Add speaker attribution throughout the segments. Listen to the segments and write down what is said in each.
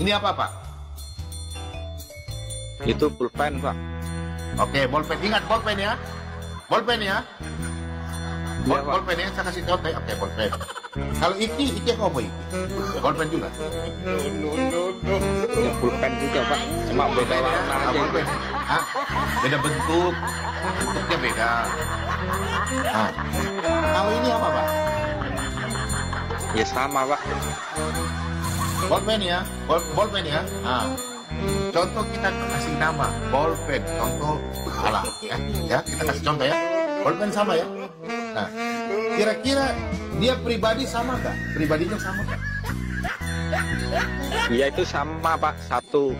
Speaker 1: Ini apa Pak?
Speaker 2: Itu pulpen, Pak.
Speaker 1: Oke, bolpen. Ingat bolpen ya. Bolpen ya.
Speaker 2: Iya,
Speaker 1: Bol,
Speaker 2: Pak.
Speaker 1: bolpen ya, saya kasih contoh. Oke, bolpen. Kalau iki, iki apa iki? Bolpen juga.
Speaker 2: Ya, pulpen juga, Pak. Cuma beda
Speaker 1: ya.
Speaker 2: warna
Speaker 1: Ah,
Speaker 2: aja.
Speaker 1: bolpen. Hah? Beda bentuk. Bentuknya beda. Nah. Kalau ini apa Pak?
Speaker 2: Ya sama, Pak.
Speaker 1: Bolpen ya. Bol, bolpen ya. Nah. Contoh kita kasih nama bolpen. Contoh alah ya. Ya, kita kasih contoh ya. Bolpen sama ya. Nah, kira-kira dia pribadi sama gak? Pribadinya sama gak?
Speaker 2: Ya itu sama, Pak. Satu.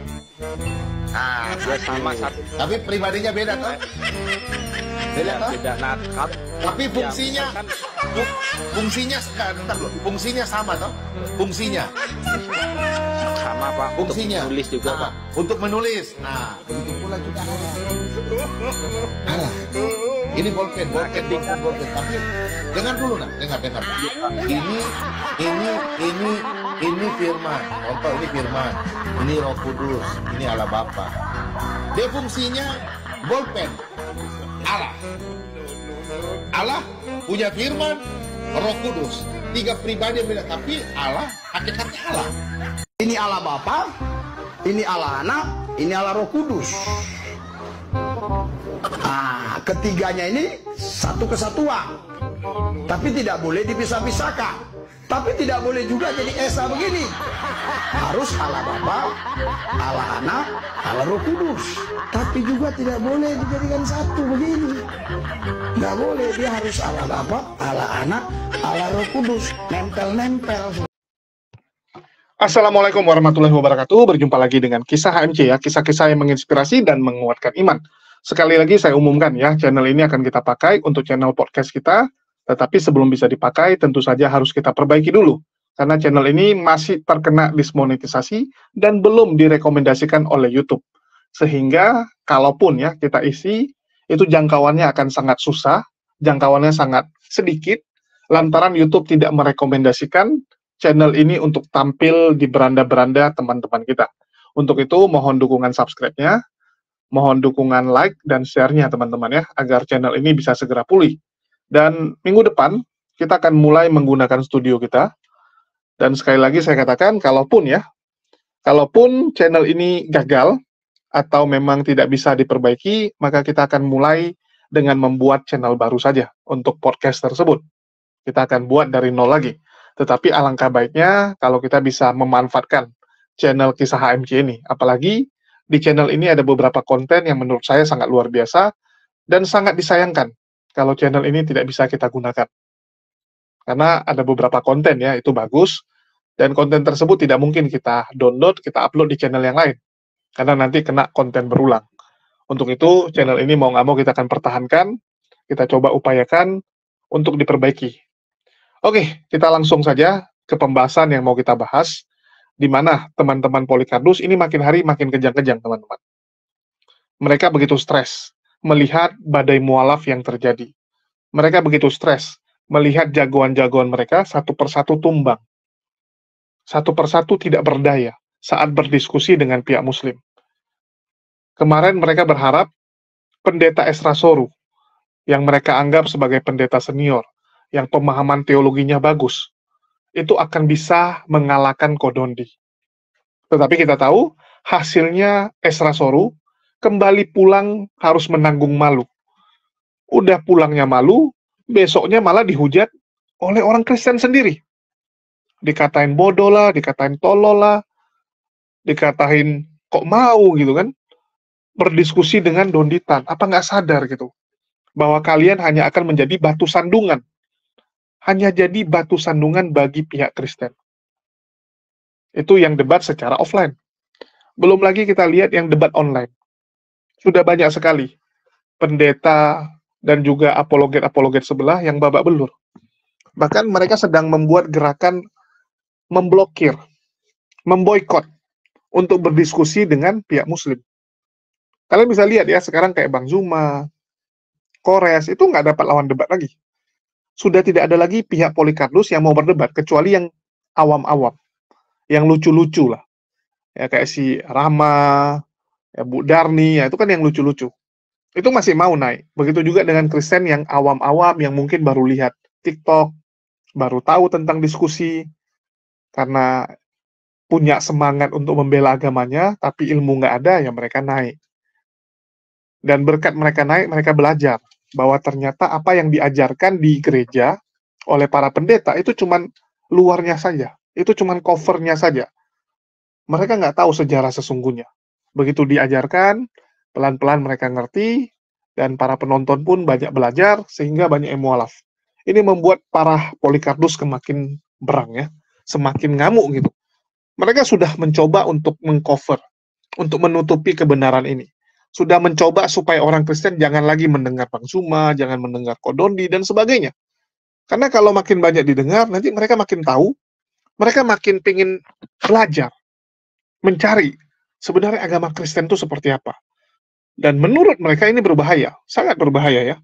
Speaker 1: Nah,
Speaker 2: Ya sama satu.
Speaker 1: tapi pribadinya beda kan?
Speaker 2: Ya,
Speaker 1: kan?
Speaker 2: beda. Nah,
Speaker 1: Tapi
Speaker 2: ya,
Speaker 1: fungsinya, fungsinya, bentar dulu. fungsinya sama toh? Fungsinya,
Speaker 2: sama, Pak. Untuk
Speaker 1: fungsinya.
Speaker 2: tulis juga,
Speaker 1: Nah,
Speaker 2: Pak.
Speaker 1: Untuk menulis. Nah, begitu pula juga. Alah. Ini bolpen, bolpen, bolpen, bolpen. Tapi dengar dulu nah, dengar, dengar. Ini, ini, ini, ini firman. Contoh ini firman. Ini Roh Kudus. Ini Allah Bapa. Dia fungsinya bolpen. Allah. Allah punya firman, Roh Kudus. Tiga pribadi yang beda, tapi Allah hakikatnya Allah.
Speaker 3: Ini Allah Bapa, ini Allah Anak, ini Allah Roh Kudus. Ah, ketiganya ini satu kesatuan. Tapi tidak boleh dipisah-pisahkan. Tapi tidak boleh juga jadi esa begini. Harus Allah Bapa, Allah Anak, Allah Roh Kudus. Tapi juga tidak boleh dijadikan satu begini. Nggak boleh, dia harus Allah Bapa, Allah Anak, Allah Roh Kudus. Nempel-nempel.
Speaker 4: Assalamualaikum warahmatullahi wabarakatuh. Berjumpa lagi dengan kisah HMC ya, kisah-kisah yang menginspirasi dan menguatkan iman. Sekali lagi saya umumkan ya, channel ini akan kita pakai untuk channel podcast kita, tetapi sebelum bisa dipakai tentu saja harus kita perbaiki dulu. Karena channel ini masih terkena dismonetisasi dan belum direkomendasikan oleh YouTube. Sehingga kalaupun ya kita isi, itu jangkauannya akan sangat susah, jangkauannya sangat sedikit, lantaran YouTube tidak merekomendasikan channel ini untuk tampil di beranda-beranda teman-teman kita. Untuk itu, mohon dukungan subscribe-nya, mohon dukungan like dan share-nya teman-teman ya, agar channel ini bisa segera pulih. Dan minggu depan, kita akan mulai menggunakan studio kita. Dan sekali lagi saya katakan, kalaupun ya, kalaupun channel ini gagal, atau memang tidak bisa diperbaiki, maka kita akan mulai dengan membuat channel baru saja untuk podcast tersebut. Kita akan buat dari nol lagi. Tetapi alangkah baiknya kalau kita bisa memanfaatkan channel kisah HMC ini. Apalagi di channel ini ada beberapa konten yang menurut saya sangat luar biasa dan sangat disayangkan kalau channel ini tidak bisa kita gunakan. Karena ada beberapa konten ya, itu bagus, dan konten tersebut tidak mungkin kita download, kita upload di channel yang lain. Karena nanti kena konten berulang. Untuk itu, channel ini mau nggak mau kita akan pertahankan, kita coba upayakan untuk diperbaiki. Oke, kita langsung saja ke pembahasan yang mau kita bahas, di mana teman-teman Polikardus ini makin hari makin kejang-kejang, teman-teman. Mereka begitu stres melihat badai mualaf yang terjadi. Mereka begitu stres melihat jagoan-jagoan mereka satu persatu tumbang. Satu persatu tidak berdaya saat berdiskusi dengan pihak muslim. Kemarin mereka berharap pendeta Esra Soru, yang mereka anggap sebagai pendeta senior, yang pemahaman teologinya bagus, itu akan bisa mengalahkan Kodondi. Tetapi kita tahu, hasilnya Esra Soru kembali pulang harus menanggung malu. Udah pulangnya malu, besoknya malah dihujat oleh orang Kristen sendiri. Dikatain bodoh lah, dikatain tolol lah, dikatain kok mau gitu kan. Berdiskusi dengan Donditan, apa nggak sadar gitu. Bahwa kalian hanya akan menjadi batu sandungan hanya jadi batu sandungan bagi pihak Kristen. Itu yang debat secara offline. Belum lagi kita lihat yang debat online. Sudah banyak sekali pendeta dan juga apologet-apologet sebelah yang babak belur. Bahkan mereka sedang membuat gerakan memblokir, memboikot untuk berdiskusi dengan pihak muslim. Kalian bisa lihat ya, sekarang kayak Bang Zuma, Kores, itu nggak dapat lawan debat lagi sudah tidak ada lagi pihak Polikardus yang mau berdebat kecuali yang awam-awam, yang lucu-lucu lah. ya kayak si Rama, ya Bu Darni, ya itu kan yang lucu-lucu. Itu masih mau naik. Begitu juga dengan Kristen yang awam-awam yang mungkin baru lihat TikTok, baru tahu tentang diskusi, karena punya semangat untuk membela agamanya, tapi ilmu nggak ada, ya mereka naik. Dan berkat mereka naik, mereka belajar bahwa ternyata apa yang diajarkan di gereja oleh para pendeta itu cuman luarnya saja, itu cuman covernya saja. Mereka nggak tahu sejarah sesungguhnya. Begitu diajarkan, pelan-pelan mereka ngerti, dan para penonton pun banyak belajar, sehingga banyak yang mualaf. Ini membuat para Polikardus semakin berang ya, semakin ngamuk gitu. Mereka sudah mencoba untuk mengcover, untuk menutupi kebenaran ini. Sudah mencoba supaya orang Kristen jangan lagi mendengar Bang Suma, jangan mendengar Kodondi, dan sebagainya. Karena kalau makin banyak didengar, nanti mereka makin tahu, mereka makin pingin belajar, mencari sebenarnya agama Kristen itu seperti apa. Dan menurut mereka ini berbahaya, sangat berbahaya ya.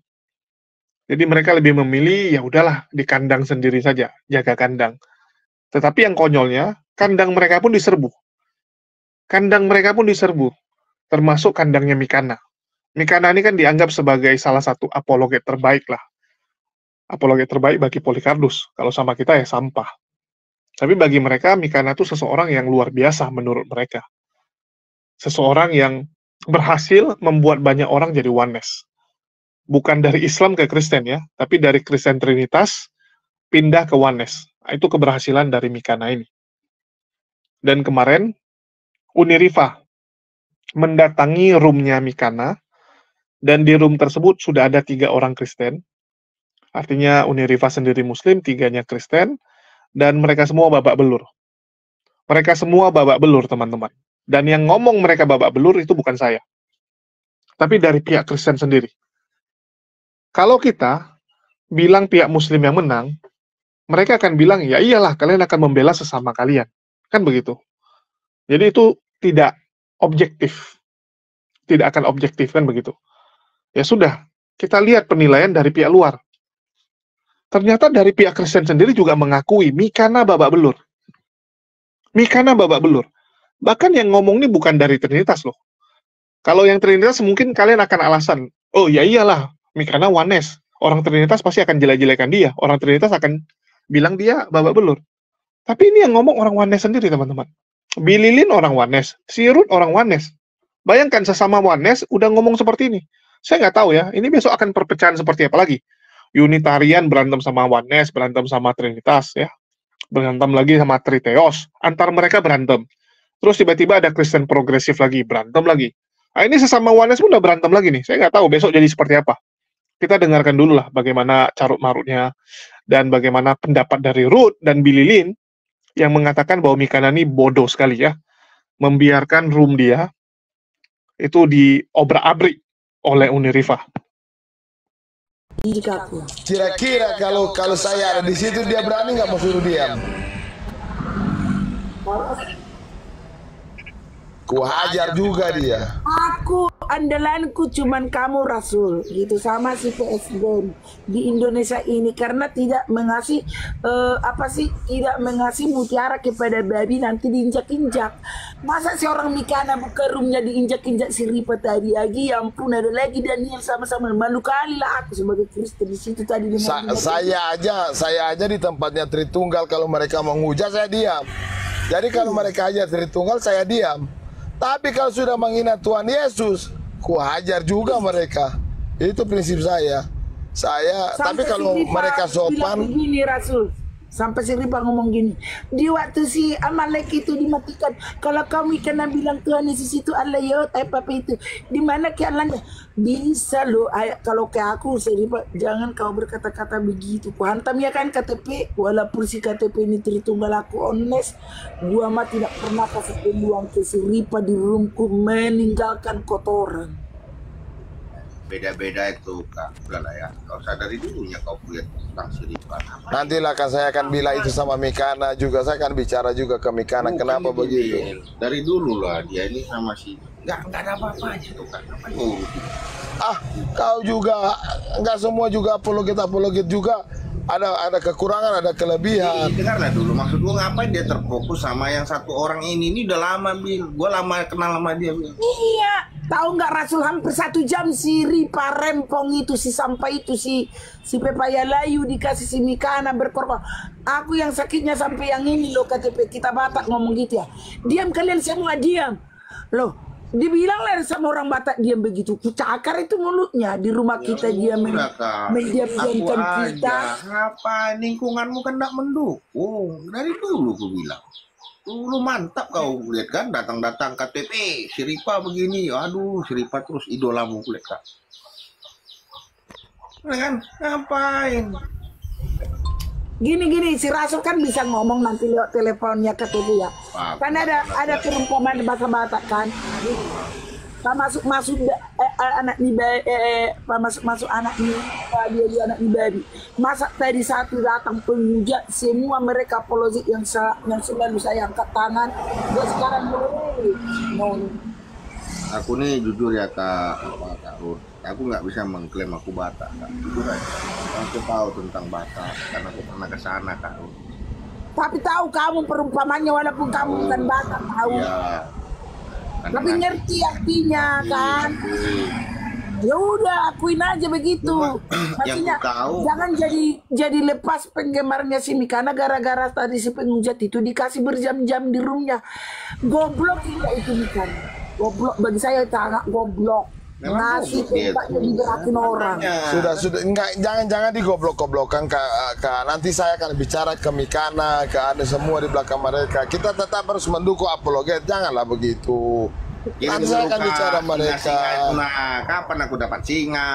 Speaker 4: Jadi mereka lebih memilih ya udahlah di kandang sendiri saja, jaga kandang. Tetapi yang konyolnya, kandang mereka pun diserbu. Kandang mereka pun diserbu, termasuk kandangnya Mikana. Mikana ini kan dianggap sebagai salah satu apologet terbaik lah. Apologet terbaik bagi Polikardus. Kalau sama kita ya sampah. Tapi bagi mereka, Mikana itu seseorang yang luar biasa menurut mereka. Seseorang yang berhasil membuat banyak orang jadi oneness. Bukan dari Islam ke Kristen ya, tapi dari Kristen Trinitas pindah ke oneness. Itu keberhasilan dari Mikana ini. Dan kemarin Uniriva mendatangi roomnya Mikana dan di room tersebut sudah ada tiga orang Kristen. Artinya Uniriva sendiri Muslim, tiganya Kristen, dan mereka semua babak belur. Mereka semua babak belur, teman-teman. Dan yang ngomong mereka babak belur itu bukan saya. Tapi dari pihak Kristen sendiri. Kalau kita bilang pihak Muslim yang menang, mereka akan bilang, ya iyalah, kalian akan membela sesama kalian. Kan begitu. Jadi itu tidak objektif. Tidak akan objektif kan begitu. Ya sudah, kita lihat penilaian dari pihak luar. Ternyata dari pihak Kristen sendiri juga mengakui Mikana babak belur. Mikana babak belur. Bahkan yang ngomong ini bukan dari Trinitas loh. Kalau yang Trinitas mungkin kalian akan alasan, oh ya iyalah, Mikana Wanes. Orang Trinitas pasti akan jelek-jelekan dia. Orang Trinitas akan bilang dia babak belur. Tapi ini yang ngomong orang Wanes sendiri, teman-teman. Bililin orang Wanes, Sirut orang Wanes. Bayangkan sesama Wanes udah ngomong seperti ini. Saya nggak tahu ya, ini besok akan perpecahan seperti apa lagi. Unitarian berantem sama Wanes, berantem sama Trinitas ya. Berantem lagi sama Triteos. Antar mereka berantem. Terus tiba-tiba ada Kristen progresif lagi, berantem lagi. Nah, ini sesama Wanes pun udah berantem lagi nih. Saya nggak tahu besok jadi seperti apa. Kita dengarkan dulu lah bagaimana carut marutnya dan bagaimana pendapat dari Ruth dan Bililin yang mengatakan bahwa Mikana ini bodoh sekali ya, membiarkan room dia itu diobrak-abrik oleh Uniriva.
Speaker 3: Kira-kira kalau kalau saya ada di situ dia berani nggak mau suruh diam? Ku hajar juga dia.
Speaker 5: Aku andalanku cuman kamu Rasul gitu sama si PSDM di Indonesia ini karena tidak mengasih eh, apa sih tidak mengasih mutiara kepada babi nanti diinjak-injak. Masa si orang Mikana buka rumnya diinjak-injak si Ripa tadi lagi ya ampun ada lagi Daniel sama-sama malu kali lah aku sebagai Kristen di situ tadi di
Speaker 3: Sa saya aja saya aja di tempatnya Tritunggal kalau mereka menghujat saya diam. Jadi kalau mereka aja Tritunggal saya diam. Tapi kalau sudah menghina Tuhan Yesus, ku hajar juga mereka. Itu prinsip saya. Saya, tapi kalau mereka sopan,
Speaker 5: begini Rasul sampai si Ripa ngomong gini di waktu si Amalek itu dimatikan kalau kamu ikan bilang Tuhan Yesus itu Allah ya apa apa itu? Di mana ke Allah bisa lo kalau ke aku si Ripa jangan kau berkata-kata begitu ku hantam ya kan KTP walaupun si KTP ini Tritunggal aku honest gua mah tidak pernah kasih peluang ke si Ripa di rumku meninggalkan kotoran
Speaker 1: Beda-beda itu kak. Udah lah ya. Kalau usah dari dulunya kau lihat tentang siripan.
Speaker 3: nantilah kan saya akan bilang itu sama Mikana juga. Saya akan bicara juga ke Mikana. Kenapa begitu?
Speaker 1: Dari dulu lah dia ini sama si nggak nggak ada apa-apanya tuh kan. Apa?
Speaker 3: Ah, kau juga nggak semua juga apologet apologet juga
Speaker 6: ada ada kekurangan, ada kelebihan.
Speaker 1: dengarlah dulu maksud gua ngapain dia terfokus sama yang satu orang ini ini udah lama bil gua lama kenal sama dia bil
Speaker 5: Iya, tahu nggak Rasul hampir satu jam si Ripa Rempong itu si sampai itu si si Pepaya Layu dikasih si Mikana berkorban. Aku yang sakitnya sampai yang ini loh KTP kita Batak ngomong gitu ya. Diam kalian semua diam. Loh, dibilang lah sama orang Batak diam begitu. Cakar itu mulutnya di rumah kita dia men
Speaker 1: udah kak
Speaker 5: mendiamkan kita.
Speaker 1: ngapa lingkunganmu kan tidak mendukung dari dulu aku bilang dulu mantap kau lihat kan? Datang-datang KTP si Ripa begini. Aduh si Ripa terus idolamu kulihat kak. Nah kan? Ngapain?
Speaker 5: Gini gini si Rasul kan bisa ngomong nanti lewat teleponnya ke TV ya. Kan ada ada perumpamaan bahasa Batak kan. Pak masuk masuk eh, eh, anak ni eh, eh, Pak masuk masuk anak ni Pak dia dia anak ni babi. Masa tadi satu datang penghujat semua mereka polozik yang sa, yang selalu saya angkat tangan. Dia sekarang. No.
Speaker 1: aku nih jujur ya kak apa kak Ruth aku nggak bisa mengklaim aku Batak kak jujur aja aku tahu tentang Batak karena aku pernah ke sana kak
Speaker 5: Tapi tahu kamu perumpamannya walaupun kamu bukan Batak tahu.
Speaker 1: ya
Speaker 5: Tapi ngerti artinya kan. Ya udah akuin aja begitu. Maksudnya
Speaker 1: tahu
Speaker 5: jangan jadi jadi lepas penggemarnya si Mikana gara-gara tadi si penghujat itu dikasih berjam-jam di roomnya. Goblok tidak itu Mikana. Goblok bagi saya sangat goblok.
Speaker 1: Memang dia
Speaker 5: tempatnya
Speaker 1: tuh.
Speaker 5: diberakin orang.
Speaker 6: Sudah sudah enggak jangan jangan digoblok-goblokkan kak, kak. Nanti saya akan bicara ke Mikana, ke ada semua di belakang mereka. Kita tetap harus mendukung apologet. Janganlah begitu.
Speaker 1: Gini
Speaker 6: Nanti saya akan bicara
Speaker 1: Singa-
Speaker 6: mereka.
Speaker 1: singa itu, nah, kapan aku dapat singa?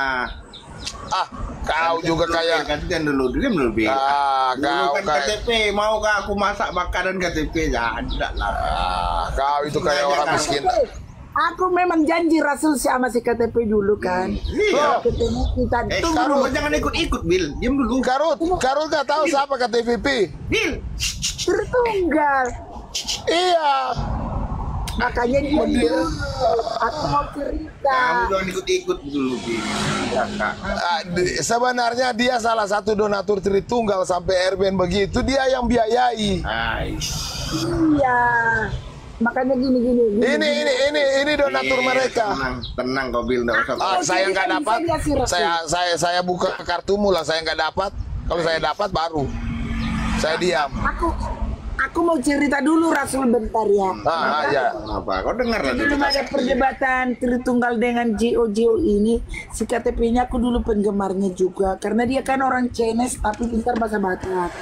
Speaker 6: Ah, kau juga kayak
Speaker 1: kan dulu diam dulu Bil.
Speaker 6: Ah,
Speaker 1: dulu
Speaker 6: kau
Speaker 1: kan
Speaker 6: kayak-
Speaker 1: KTP maukah aku masak makanan KTP ya tidak lah.
Speaker 6: ah, kau itu kayak orang miskin.
Speaker 5: Eh, Aku memang janji Rasul sama si KTP dulu kan.
Speaker 1: Iya.
Speaker 5: Ketemu kita
Speaker 1: Eh
Speaker 5: tunggu dulu.
Speaker 1: jangan ikut-ikut Bil, diam dulu.
Speaker 6: Karut, Karut nggak tahu siapa KTVP.
Speaker 1: Bil,
Speaker 5: Tertunggal.
Speaker 6: Iya.
Speaker 5: Makanya dia dulu. Aku mau cerita.
Speaker 1: kamu jangan ikut-ikut dulu Bil. Ya kak.
Speaker 6: Ah, sebenarnya dia salah satu donatur Tritunggal sampai Erben begitu dia yang biayai.
Speaker 1: Ais.
Speaker 5: Iya. Makanya gini gini. gini,
Speaker 6: Ini
Speaker 5: gini.
Speaker 6: ini ini ini donatur
Speaker 1: Eh,
Speaker 6: mereka.
Speaker 1: Tenang, tenang kau Bil, enggak usah.
Speaker 6: Ah, saya nggak
Speaker 5: Bisa
Speaker 6: dapat. Saya saya saya buka kartumu lah. Saya nggak dapat. Kalau saya dapat baru. Saya diam.
Speaker 5: Aku aku mau cerita dulu Rasul bentar ya.
Speaker 6: Ah, ah, ya.
Speaker 1: Apa? Kau dengar lah dulu.
Speaker 5: Belum ada perdebatan Tritunggal dengan JO-JO ini Si KTP-nya aku dulu penggemarnya juga Karena dia kan orang Chinese tapi pintar bahasa Batak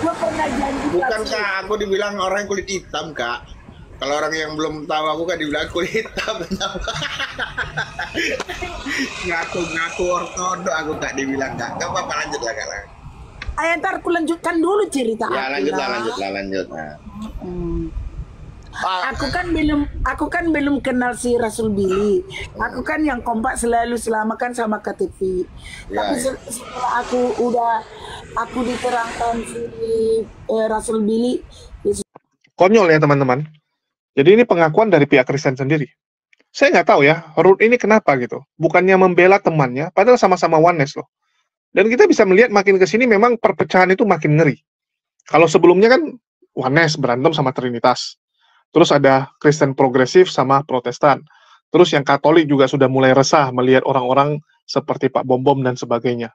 Speaker 5: Gua pernah janji
Speaker 1: Bukan kak, aku dibilang orang kulit hitam kak. Kalau orang yang belum tahu aku kan dibilang kulit hitam. Ngaku-ngaku ortodo aku kak dibilang kak. Gak apa-apa lanjut lah kak.
Speaker 5: Ayo ntar aku lanjutkan dulu cerita
Speaker 1: Ya
Speaker 5: aku
Speaker 1: lanjut lah, lanjut lah, lanjut. Nah.
Speaker 5: Hmm.
Speaker 6: Ah,
Speaker 5: Aku kan belum aku kan belum kenal si Rasul Billy. Aku kan yang kompak selalu selama kan sama KTP.
Speaker 1: Ya,
Speaker 5: Tapi
Speaker 1: ya.
Speaker 5: se- setelah aku udah aku diterangkan si eh, Rasul Billy
Speaker 4: Konyol ya teman-teman. Jadi ini pengakuan dari pihak Kristen sendiri. Saya nggak tahu ya, Ruth ini kenapa gitu. Bukannya membela temannya, padahal sama-sama oneness loh. Dan kita bisa melihat makin ke sini memang perpecahan itu makin ngeri. Kalau sebelumnya kan oneness berantem sama Trinitas. Terus ada Kristen progresif sama Protestan. Terus yang Katolik juga sudah mulai resah melihat orang-orang seperti Pak Bom Bom dan sebagainya.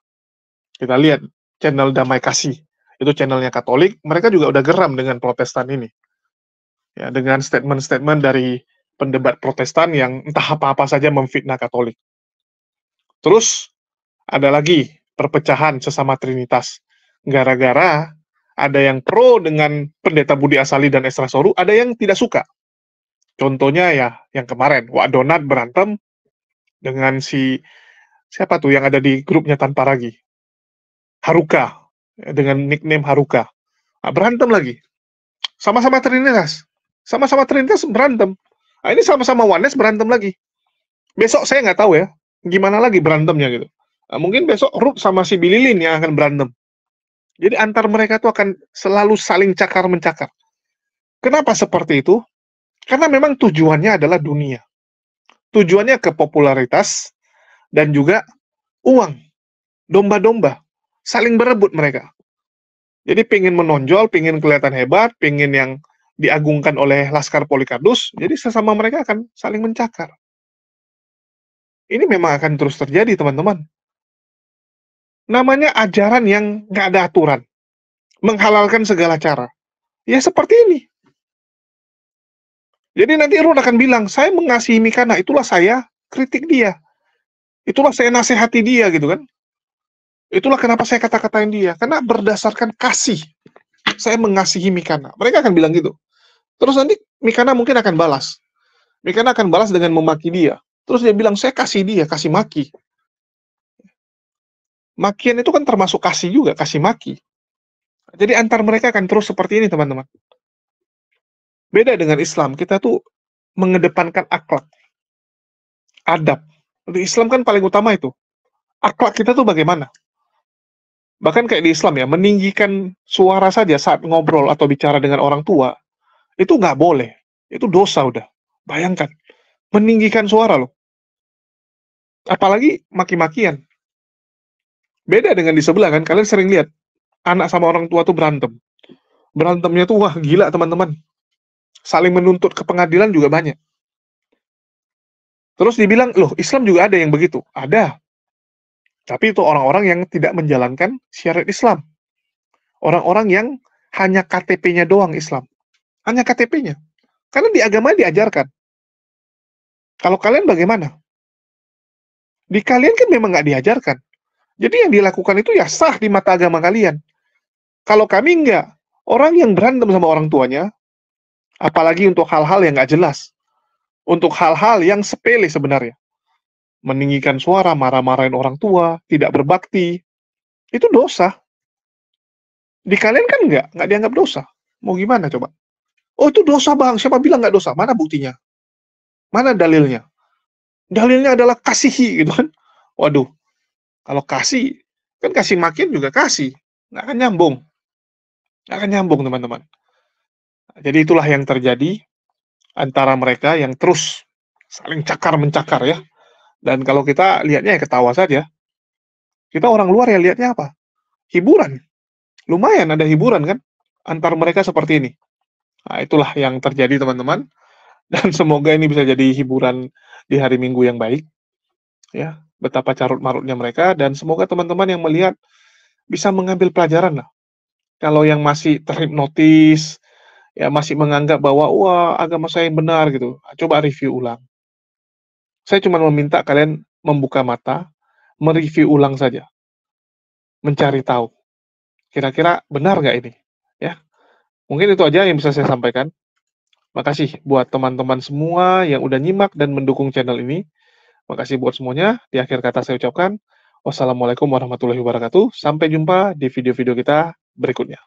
Speaker 4: Kita lihat channel Damai Kasih. Itu channelnya Katolik, mereka juga udah geram dengan Protestan ini ya dengan statement-statement dari pendebat Protestan yang entah apa-apa saja memfitnah Katolik. Terus ada lagi perpecahan sesama Trinitas. Gara-gara ada yang pro dengan pendeta Budi Asali dan Esra Soru, ada yang tidak suka. Contohnya ya yang kemarin, Wak Donat berantem dengan si siapa tuh yang ada di grupnya tanpa ragi. Haruka ya, dengan nickname Haruka. Nah, berantem lagi. Sama-sama Trinitas sama-sama Trinitas berantem. Nah, ini sama-sama Oneness berantem lagi. Besok saya nggak tahu ya, gimana lagi berantemnya gitu. Nah, mungkin besok Ruth sama si Billy Lin yang akan berantem. Jadi antar mereka tuh akan selalu saling cakar mencakar. Kenapa seperti itu? Karena memang tujuannya adalah dunia. Tujuannya ke popularitas dan juga uang, domba-domba. saling berebut mereka. Jadi pengen menonjol, pengen kelihatan hebat, pengen yang diagungkan oleh Laskar Polikardus, jadi sesama mereka akan saling mencakar. Ini memang akan terus terjadi, teman-teman. Namanya ajaran yang nggak ada aturan. Menghalalkan segala cara. Ya seperti ini. Jadi nanti Irun akan bilang, saya mengasihi Mikana, itulah saya kritik dia. Itulah saya nasihati dia gitu kan. Itulah kenapa saya kata-katain dia. Karena berdasarkan kasih. Saya mengasihi Mikana. Mereka akan bilang gitu. Terus nanti Mikana mungkin akan balas. Mikana akan balas dengan memaki dia. Terus dia bilang, saya kasih dia, kasih maki. Makian itu kan termasuk kasih juga, kasih maki. Jadi antar mereka akan terus seperti ini, teman-teman. Beda dengan Islam, kita tuh mengedepankan akhlak, adab. Di Islam kan paling utama itu. Akhlak kita tuh bagaimana? Bahkan kayak di Islam ya, meninggikan suara saja saat ngobrol atau bicara dengan orang tua, itu nggak boleh. Itu dosa udah. Bayangkan. Meninggikan suara loh. Apalagi maki-makian. Beda dengan di sebelah kan, kalian sering lihat anak sama orang tua tuh berantem. Berantemnya tuh wah gila teman-teman. Saling menuntut ke pengadilan juga banyak. Terus dibilang, loh Islam juga ada yang begitu. Ada. Tapi itu orang-orang yang tidak menjalankan syariat Islam. Orang-orang yang hanya KTP-nya doang Islam. Hanya KTP-nya. Karena di agama diajarkan. Kalau kalian bagaimana? Di kalian kan memang nggak diajarkan. Jadi yang dilakukan itu ya sah di mata agama kalian. Kalau kami enggak, orang yang berantem sama orang tuanya, apalagi untuk hal-hal yang nggak jelas, untuk hal-hal yang sepele sebenarnya, meninggikan suara, marah-marahin orang tua, tidak berbakti, itu dosa. Di kalian kan enggak, nggak dianggap dosa. Mau gimana coba? Oh itu dosa bang, siapa bilang nggak dosa? Mana buktinya? Mana dalilnya? Dalilnya adalah kasihi gitu kan. Waduh, kalau kasih, kan kasih makin juga kasih. Nggak akan nyambung. Nggak akan nyambung teman-teman. Jadi itulah yang terjadi antara mereka yang terus saling cakar-mencakar ya. Dan kalau kita lihatnya ya ketawa saja. Kita orang luar ya lihatnya apa? Hiburan. Lumayan ada hiburan kan? Antar mereka seperti ini. Nah, itulah yang terjadi teman-teman. Dan semoga ini bisa jadi hiburan di hari Minggu yang baik. Ya, betapa carut marutnya mereka dan semoga teman-teman yang melihat bisa mengambil pelajaran lah. Kalau yang masih terhipnotis, ya masih menganggap bahwa wah agama saya yang benar gitu, coba review ulang. Saya cuma meminta kalian membuka mata, mereview ulang saja, mencari tahu. Kira-kira benar nggak ini? Mungkin itu aja yang bisa saya sampaikan. Makasih buat teman-teman semua yang udah nyimak dan mendukung channel ini. Makasih buat semuanya. Di akhir kata saya ucapkan, wassalamualaikum warahmatullahi wabarakatuh. Sampai jumpa di video-video kita berikutnya.